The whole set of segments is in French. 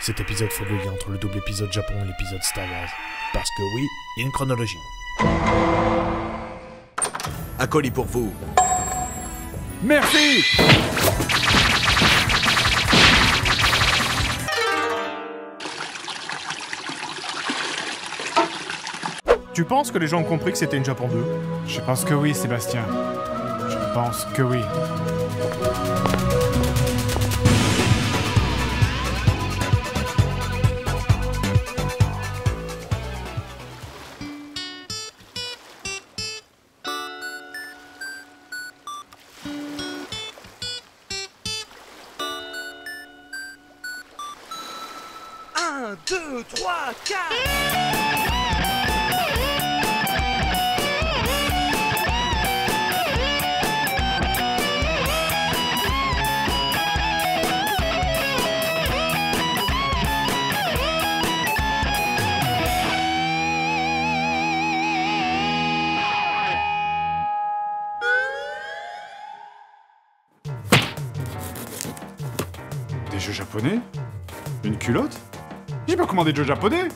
Cet épisode fait le lien entre le double épisode Japon et l'épisode Star Wars. Parce que oui, il y a une chronologie. Un colis pour vous. Merci Tu penses que les gens ont compris que c'était une Japon 2 Je pense que oui, Sébastien. Je pense que oui. Un, deux, trois, quatre. Des jeux japonais? Une culotte? J'ai pas commandé de jeux japonais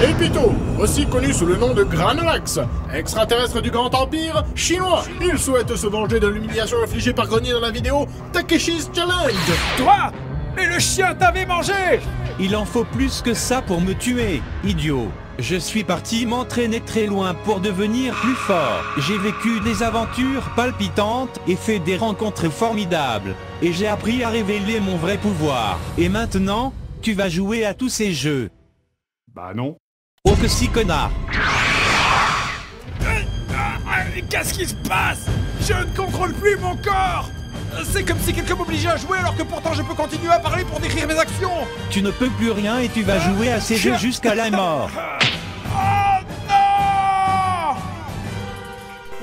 Et Pito, aussi connu sous le nom de Granulax, extraterrestre du Grand Empire chinois. Il souhaite se venger de l'humiliation infligée par Grenier dans la vidéo Takeshi's Challenge. Toi Mais le chien t'avait mangé Il en faut plus que ça pour me tuer, idiot. Je suis parti m'entraîner très loin pour devenir plus fort. J'ai vécu des aventures palpitantes et fait des rencontres formidables. Et j'ai appris à révéler mon vrai pouvoir. Et maintenant, tu vas jouer à tous ces jeux. Bah non. Oh que si connard Qu'est-ce qui se passe? Je ne contrôle plus mon corps C'est comme si quelqu'un m'obligeait à jouer alors que pourtant je peux continuer à parler pour décrire mes actions Tu ne peux plus rien et tu vas jouer à ces jeux jusqu'à la mort. Oh non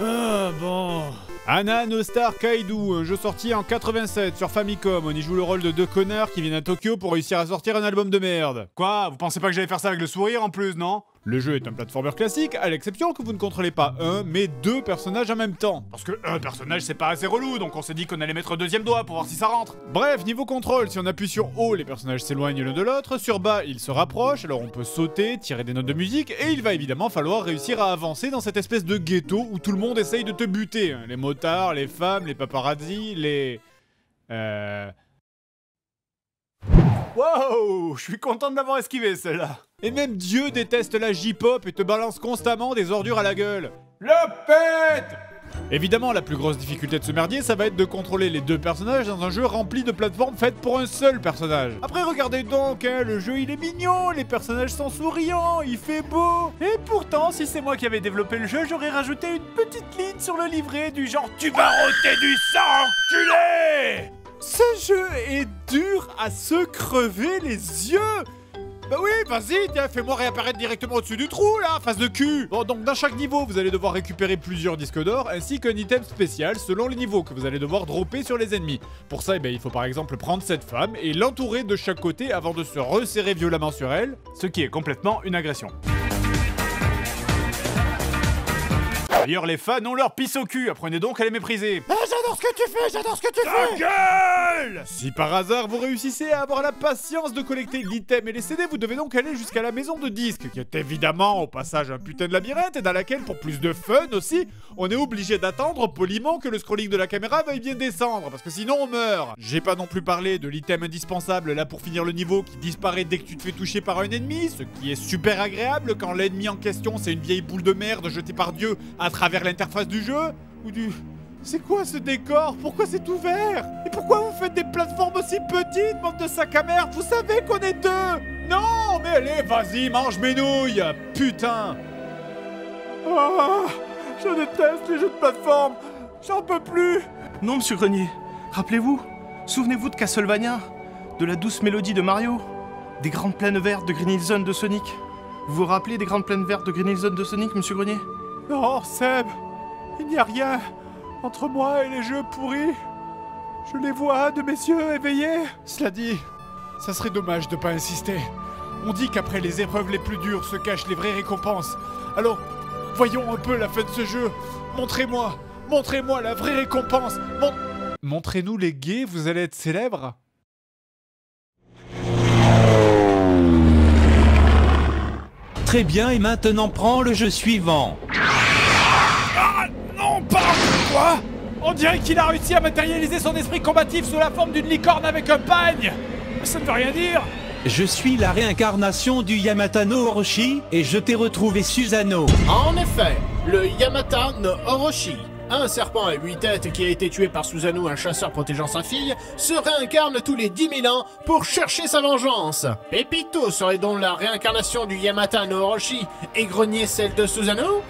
Ah bon. Anna no Star Kaido, un jeu sorti en 87 sur Famicom. On y joue le rôle de deux connards qui viennent à Tokyo pour réussir à sortir un album de merde. Quoi Vous pensez pas que j'allais faire ça avec le sourire en plus, non? Le jeu est un platformer classique, à l'exception que vous ne contrôlez pas un, mais deux personnages en même temps. Parce que un personnage c'est pas assez relou, donc on s'est dit qu'on allait mettre deuxième doigt pour voir si ça rentre. Bref, niveau contrôle, si on appuie sur haut, les personnages s'éloignent l'un de l'autre, sur bas, ils se rapprochent, alors on peut sauter, tirer des notes de musique, et il va évidemment falloir réussir à avancer dans cette espèce de ghetto où tout le monde essaye de te buter. hein. Les motards, les femmes, les paparazzis, les... Euh... Wow, je suis content de l'avoir esquivé celle-là. Et même Dieu déteste la J-pop et te balance constamment des ordures à la gueule. Le pète Évidemment, la plus grosse difficulté de ce merdier, ça va être de contrôler les deux personnages dans un jeu rempli de plateformes faites pour un seul personnage. Après, regardez donc, hein, le jeu il est mignon, les personnages sont souriants, il fait beau. Et pourtant, si c'est moi qui avais développé le jeu, j'aurais rajouté une petite ligne sur le livret du genre Tu vas roter du sang, enculé Ce jeu est dur à se crever les yeux bah oui, vas-y, tiens, fais-moi réapparaître directement au-dessus du trou, là, face de cul Bon, donc dans chaque niveau, vous allez devoir récupérer plusieurs disques d'or, ainsi qu'un item spécial selon les niveaux que vous allez devoir dropper sur les ennemis. Pour ça, eh ben, il faut par exemple prendre cette femme et l'entourer de chaque côté avant de se resserrer violemment sur elle, ce qui est complètement une agression. D'ailleurs, les fans ont leur pisse au cul, apprenez donc à les mépriser. Ah, j'adore ce que tu fais, j'adore ce que tu Ta fais. gueule Si par hasard vous réussissez à avoir la patience de collecter l'item et les CD, vous devez donc aller jusqu'à la maison de disques, qui est évidemment au passage un putain de labyrinthe et dans laquelle, pour plus de fun aussi, on est obligé d'attendre poliment que le scrolling de la caméra veuille bien descendre, parce que sinon on meurt. J'ai pas non plus parlé de l'item indispensable là pour finir le niveau qui disparaît dès que tu te fais toucher par un ennemi, ce qui est super agréable quand l'ennemi en question c'est une vieille boule de merde jetée par Dieu à travers l'interface du jeu, ou du... C'est quoi ce décor? Pourquoi c'est ouvert? Et pourquoi vous faites des plateformes aussi petites, bande de sacs à merde? Vous savez qu'on est deux! Non Mais allez, vas-y, mange mes nouilles Putain! Ah Je déteste les jeux de plateforme. J'en peux plus. Non, monsieur Grenier. Rappelez-vous, souvenez-vous de Castlevania, de la douce mélodie de Mario, des grandes plaines vertes de Green Hill Zone de Sonic. Vous vous rappelez des grandes plaines vertes de Green Hill Zone de Sonic, monsieur Grenier? Non, Seb Il n'y a rien entre moi et les jeux pourris Je les vois de mes yeux éveillés Cela dit, ça serait dommage de pas insister. On dit qu'après les épreuves les plus dures se cachent les vraies récompenses. Alors, voyons un peu la fin de ce jeu. Montrez-moi, montrez-moi la vraie récompense. Mon- Montrez-nous les gays, vous allez être célèbres Très bien, et maintenant prends le jeu suivant. On dirait qu'il a réussi à matérialiser son esprit combatif sous la forme d'une licorne avec un pagne Ça ne veut rien dire. Je suis la réincarnation du Yamata no Orochi et je t'ai retrouvé Susanoo. En effet, le Yamata no Orochi, un serpent à huit têtes qui a été tué par Susanoo, un chasseur protégeant sa fille, se réincarne tous les 10 000 ans pour chercher sa vengeance. Pepito serait donc la réincarnation du Yamata no Orochi. Et Grenier celle de Susanoo?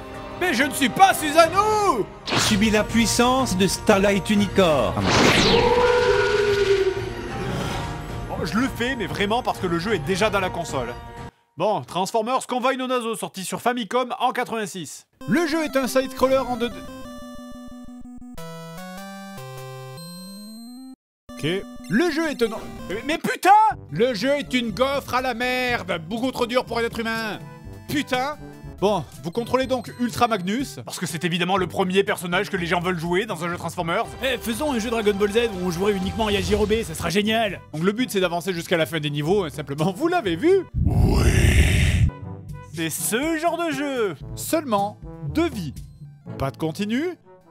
Mais je ne suis pas Susanoo Subis la puissance de Starlight Unicorn. Bon, Je le fais, mais vraiment parce que le jeu est déjà dans la console. Bon, Transformers Convoy no Nazo, sorti sur Famicom en 86. Le jeu est un side-scroller en 2D. Ok. Le jeu est un... Mais- Mais putain Le jeu est une gaufre à la merde Beaucoup trop dur pour un être humain Putain Bon, vous contrôlez donc Ultra Magnus, parce que c'est évidemment le premier personnage que les gens veulent jouer dans un jeu Transformers. Eh, faisons un jeu Dragon Ball Z où on jouerait uniquement Yajirobe, ça sera génial Donc le but c'est d'avancer jusqu'à la fin des niveaux, hein, simplement, vous l'avez vu Oui C'est ce genre de jeu Seulement deux vies. Pas de continu,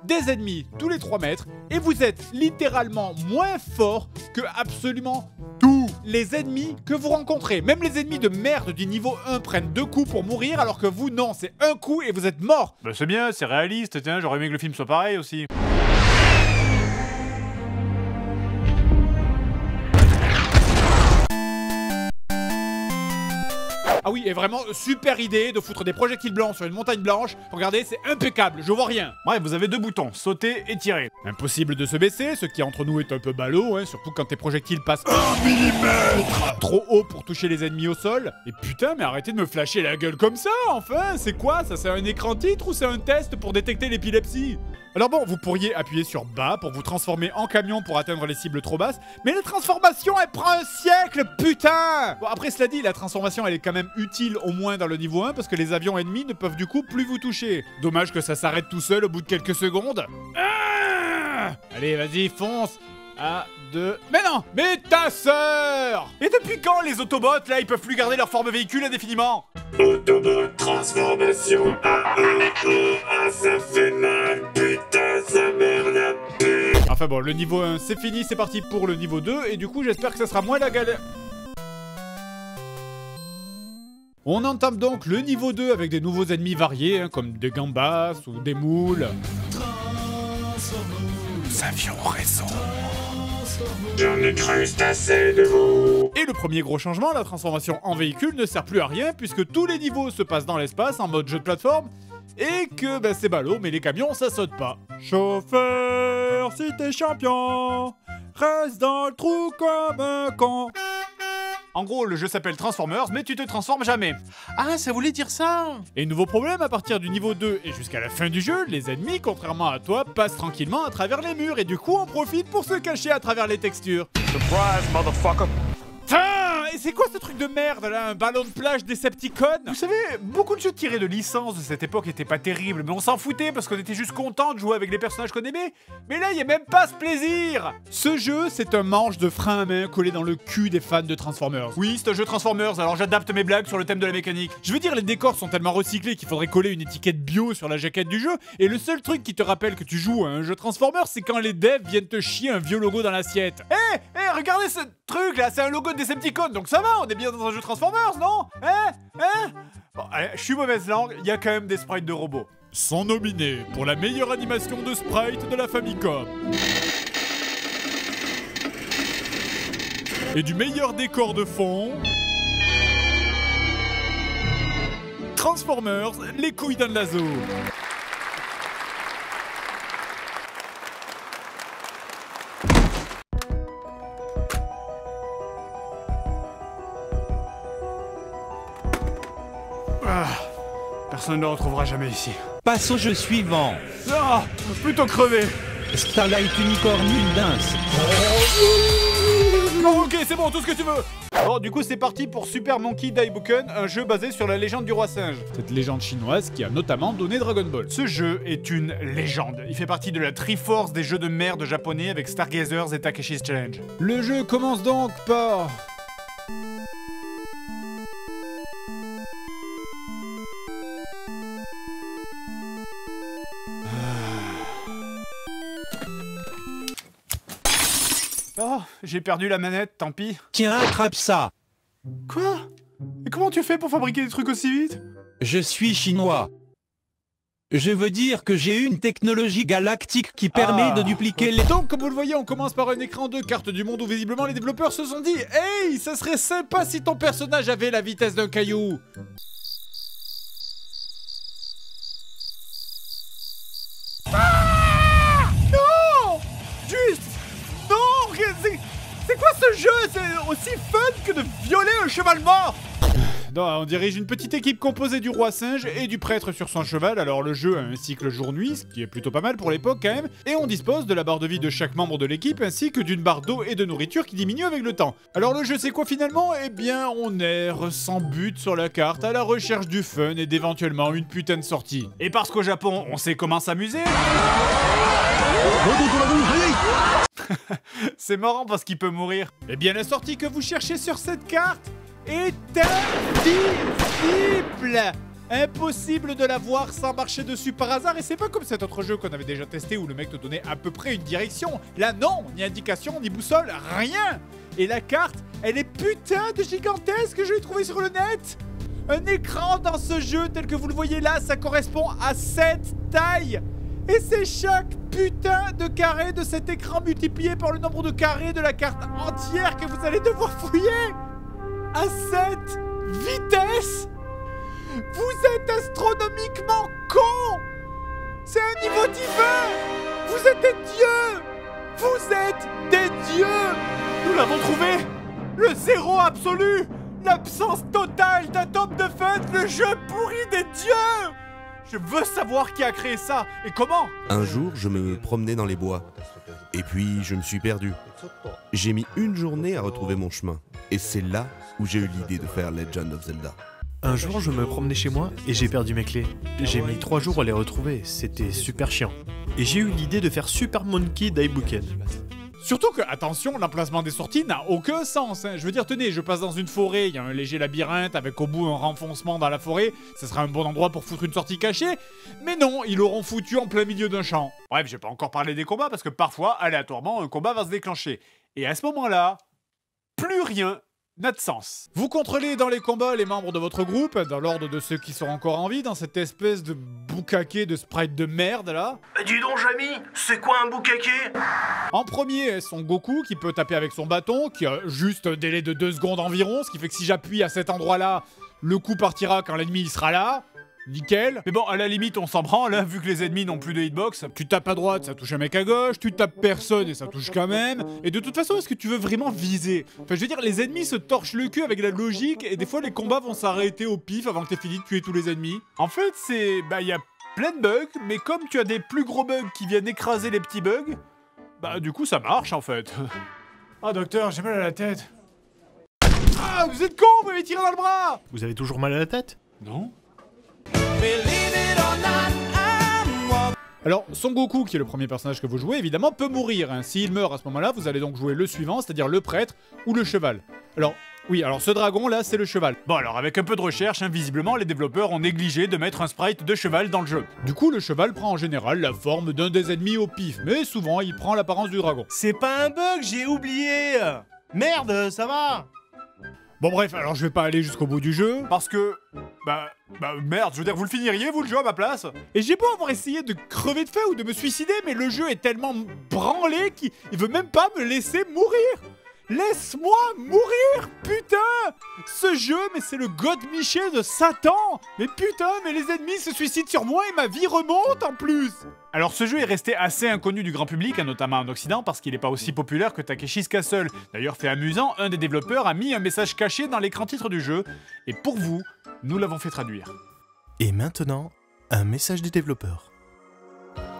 des ennemis tous les 3 mètres, et vous êtes littéralement moins fort que absolument tous les ennemis que vous rencontrez. Même les ennemis de merde du niveau 1 prennent deux coups pour mourir, alors que vous, non, c'est un coup et vous êtes mort. Bah c'est bien, c'est réaliste, tiens, j'aurais aimé que le film soit pareil aussi. Ah oui, et vraiment, super idée de foutre des projectiles blancs sur une montagne blanche. Regardez, c'est impeccable, je vois rien. Bref, vous avez deux boutons, sauter et tirer. Impossible de se baisser, ce qui entre nous est un peu ballot, hein, surtout quand tes projectiles passent un millimètre trop haut pour toucher les ennemis au sol. Et putain, mais arrêtez de me flasher la gueule comme ça, enfin C'est quoi Ça, c'est un écran titre ou c'est un test pour détecter l'épilepsie? Alors bon, vous pourriez appuyer sur bas pour vous transformer en camion pour atteindre les cibles trop basses, mais la transformation, elle prend un siècle, putain Bon, après cela dit, la transformation, elle est quand même utile au moins dans le niveau 1, parce que les avions ennemis ne peuvent du coup plus vous toucher. Dommage que ça s'arrête tout seul au bout de quelques secondes. Ah Allez, vas-y, fonce à deux... Mais non Mais ta sœur Et depuis quand les Autobots, là, ils peuvent plus garder leur forme véhicule indéfiniment? Autobot transformation ah ah ah ça fait mal putain ça merde à pu Enfin bon, le niveau 1, c'est fini, c'est parti pour le niveau 2, et du coup, j'espère que ça sera moins la galère. On entame donc le niveau 2 avec des nouveaux ennemis variés, hein, comme des gambas ou des moules. Nous avions raison. J'en ai crustacé de vous Et le premier gros changement, la transformation en véhicule ne sert plus à rien puisque tous les niveaux se passent dans l'espace en mode jeu de plateforme et que bah, c'est ballot mais les camions ça saute pas. Chauffeur, si t'es champion, reste dans le trou comme un con. En gros, le jeu s'appelle Transformers, mais tu te transformes jamais. Ah, ça voulait dire ça Et nouveau problème, à partir du niveau 2 et jusqu'à la fin du jeu, les ennemis, contrairement à toi, passent tranquillement à travers les murs et du coup en profitent pour se cacher à travers les textures. Surprise, motherfucker. C'est quoi ce truc de merde là Un ballon de plage Decepticon? Vous savez, beaucoup de jeux tirés de licences de cette époque étaient pas terribles, mais on s'en foutait parce qu'on était juste content de jouer avec les personnages qu'on aimait. Mais là, il y a même pas ce plaisir Ce jeu, c'est un manche de frein à main collé dans le cul des fans de Transformers. Oui, c'est un jeu Transformers, alors j'adapte mes blagues sur le thème de la mécanique. Je veux dire, les décors sont tellement recyclés qu'il faudrait coller une étiquette bio sur la jaquette du jeu, et le seul truc qui te rappelle que tu joues à un jeu Transformers, c'est quand les devs viennent te chier un vieux logo dans l'assiette. Hé, hé, regardez ce truc là, c'est un logo de Decepticon, donc ça va, on est bien dans un jeu Transformers, non Hein Hein Bon, allez, je suis mauvaise langue, il y a quand même des sprites de robots. Sont nominés pour la meilleure animation de sprite de la Famicom. Et du meilleur décor de fond. Transformers, les couilles d'un lazo. Personne ne le retrouvera jamais ici. Passe au jeu suivant. Ah, plutôt crevé. Starlight Unicorn Dance. Non, ok, c'est bon, tout ce que tu veux. Bon, du coup, c'est parti pour Super Monkey Daibuken, un jeu basé sur la légende du roi singe. Cette légende chinoise qui a notamment donné Dragon Ball. Ce jeu est une légende. Il fait partie de la Triforce des jeux de merde japonais avec Stargazers et Takeshi's Challenge. Le jeu commence donc par j'ai perdu la manette, tant pis. Tiens, attrape ça. Quoi? Et comment tu fais pour fabriquer des trucs aussi vite? Je suis chinois. Je veux dire que j'ai une technologie galactique qui permet Ah. de dupliquer les... Donc, comme vous le voyez, on commence par un écran de carte du monde où visiblement les développeurs se sont dit Hey, ça serait sympa si ton personnage avait la vitesse d'un caillou C'est aussi fun que de violer un cheval mort on dirige une petite équipe composée du roi singe et du prêtre sur son cheval. Alors le jeu a un cycle jour-nuit, ce qui est plutôt pas mal pour l'époque quand même. Et on dispose de la barre de vie de chaque membre de l'équipe ainsi que d'une barre d'eau et de nourriture qui diminue avec le temps. Alors le jeu c'est quoi finalement? Eh bien on erre sans but sur la carte à la recherche du fun et d'éventuellement une putain de sortie. Et parce qu'au Japon on sait comment s'amuser... C'est marrant parce qu'il peut mourir. Eh bien, la sortie que vous cherchez sur cette carte est invisible Impossible de la voir sans marcher dessus par hasard. Et c'est pas comme cet autre jeu qu'on avait déjà testé où le mec te donnait à peu près une direction. Là non, ni indication, ni boussole, rien. Et la carte, elle est putain de gigantesque, je l'ai trouvée sur le net. Un écran dans ce jeu tel que vous le voyez là, ça correspond à cette taille. Et c'est chaque putain de carré de cet écran multiplié par le nombre de carrés de la carte entière que vous allez devoir fouiller à cette vitesse. Vous êtes astronomiquement con. C'est un niveau divin. Vous êtes des dieux. Vous êtes des dieux. Nous l'avons trouvé. Le zéro absolu. L'absence totale d'atomes de fun, le jeu pourri des dieux Je veux savoir qui a créé ça et comment Un jour, je me promenais dans les bois. Et puis, je me suis perdu. J'ai mis une journée à retrouver mon chemin. Et c'est là où j'ai eu l'idée de faire Legend of Zelda. Un jour, je me promenais chez moi et j'ai perdu mes clés. J'ai mis trois jours à les retrouver, c'était super chiant. Et j'ai eu l'idée de faire Super Monkey Daibuken. Surtout que, attention, l'emplacement des sorties n'a aucun sens. hein. Je veux dire, tenez, je passe dans une forêt, il y a un léger labyrinthe avec au bout un renfoncement dans la forêt. Ce sera un bon endroit pour foutre une sortie cachée. Mais non, ils l'auront foutu en plein milieu d'un champ. Bref, j'ai pas encore parlé des combats parce que parfois, aléatoirement, un combat va se déclencher. Et à ce moment-là, plus rien n'a de sens. Vous contrôlez dans les combats les membres de votre groupe, dans l'ordre de ceux qui sont encore en vie, dans cette espèce de boucaquet de sprite de merde là. dis donc, Jamy, c'est quoi un boucaquet En premier, son Goku qui peut taper avec son bâton, qui a juste un délai de 2 secondes environ, ce qui fait que si j'appuie à cet endroit-là, le coup partira quand l'ennemi il sera là? Nickel. Mais bon, à la limite, on s'en branle, hein, vu que les ennemis n'ont plus de hitbox. Tu tapes à droite, ça touche un mec à gauche. Tu tapes personne et ça touche quand même. Et de toute façon, est-ce que tu veux vraiment viser? Enfin, je veux dire, les ennemis se torchent le cul avec la logique et des fois, les combats vont s'arrêter au pif avant que t'aies fini de tuer tous les ennemis. En fait, c'est. Bah, il y a plein de bugs, mais comme tu as des plus gros bugs qui viennent écraser les petits bugs, bah, du coup, ça marche en fait. Ah, docteur, j'ai mal à la tête. Ah, vous êtes con, vous m'avez tiré dans le bras Vous avez toujours mal à la tête? Non Alors, Son Goku, qui est le premier personnage que vous jouez, évidemment, peut mourir. hein. S'il meurt à ce moment-là, vous allez donc jouer le suivant, c'est-à-dire le prêtre ou le cheval. Alors, oui, alors ce dragon là, c'est le cheval. Bon, alors avec un peu de recherche, hein, visiblement, les développeurs ont négligé de mettre un sprite de cheval dans le jeu. Du coup, le cheval prend en général la forme d'un des ennemis au pif, mais souvent il prend l'apparence du dragon. C'est pas un bug, j'ai oublié Merde, ça va Bon bref, alors je vais pas aller jusqu'au bout du jeu, parce que... Bah... Bah merde, je veux dire, vous le finiriez, vous, le jeu, à ma place? Et j'ai beau avoir essayé de crever de faim ou de me suicider, mais le jeu est tellement branlé qu'il il veut même pas me laisser mourir Laisse-moi mourir, putain Ce jeu, mais c'est le God Michel de Satan Mais putain, mais les ennemis se suicident sur moi et ma vie remonte en plus Alors ce jeu est resté assez inconnu du grand public, hein, notamment en Occident, parce qu'il n'est pas aussi populaire que Takeshi's Castle. D'ailleurs, fait amusant, un des développeurs a mis un message caché dans l'écran titre du jeu, et pour vous, nous l'avons fait traduire. Et maintenant, un message du développeur.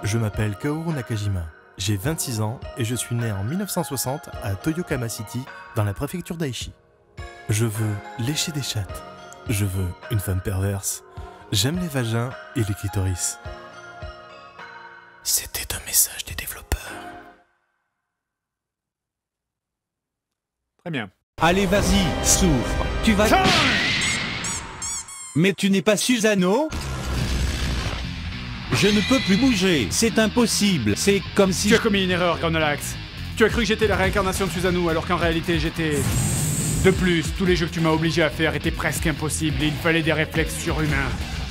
Je m'appelle Kaoru Nakajima. J'ai 26 ans et je suis né en 1960 à Toyokama City, dans la préfecture d'Aichi. Je veux lécher des chattes. Je veux une femme perverse. J'aime les vagins et les clitoris. C'était un message des développeurs. Très bien. Allez, vas-y, souffre. Tu vas... Mais tu n'es pas Susano Je ne peux plus bouger, c'est impossible. C'est comme si... Tu as commis une erreur, Granolax. Tu as cru que j'étais la réincarnation de Susanoo alors qu'en réalité j'étais... De plus, tous les jeux que tu m'as obligé à faire étaient presque impossibles et il fallait des réflexes surhumains.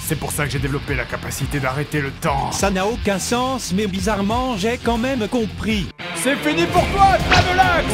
C'est pour ça que j'ai développé la capacité d'arrêter le temps. Ça n'a aucun sens, mais bizarrement, j'ai quand même compris. C'est fini pour toi, Travelax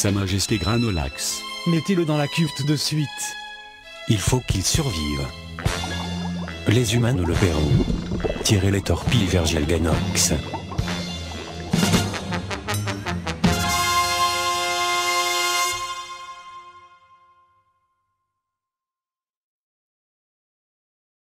Sa Majesté Granolax. Mettez-le dans la cuve tout de suite. Il faut qu'il survive. Les humains nous le verront. Tirez les torpilles vers Gelganox.